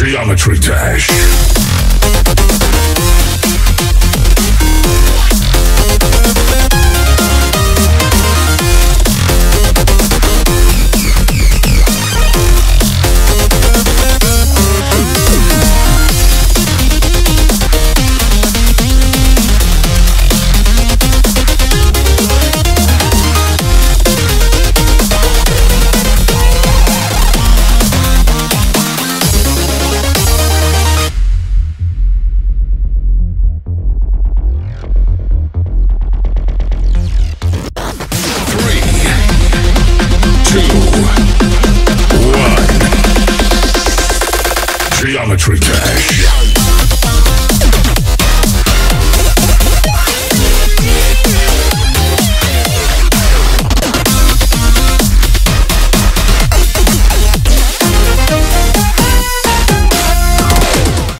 Geometry Dash. Geometry Dash.